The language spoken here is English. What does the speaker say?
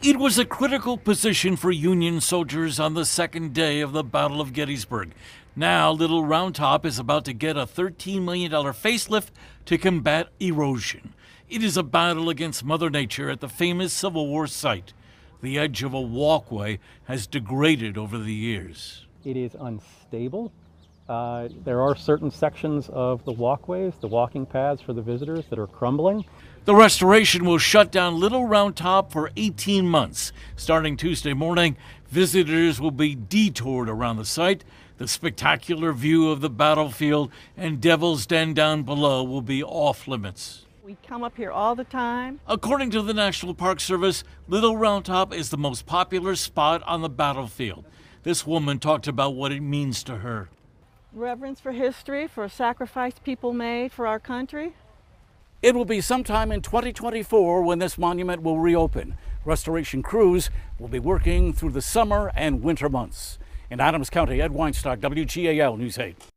It was a critical position for Union soldiers on the second day of the Battle of Gettysburg. Now, Little Round Top is about to get a $13 million facelift to combat erosion. It is a battle against Mother Nature at the famous Civil War site. The edge of a walkway has degraded over the years. It is unstable. Uh, there are certain sections of the walkways, the walking paths for the visitors, that are crumbling. The restoration will shut down Little Round Top for 18 months. Starting Tuesday morning, visitors will be detoured around the site. The spectacular view of the battlefield and Devil's Den down below will be off limits. We come up here all the time. According to the National Park Service, Little Round Top is the most popular spot on the battlefield. This woman talked about what it means to her. Reverence for history, for sacrifice people made for our country. It will be sometime in 2024 when this monument will reopen. Restoration crews will be working through the summer and winter months. In Adams County, Ed Weinstock, WGAL News 8.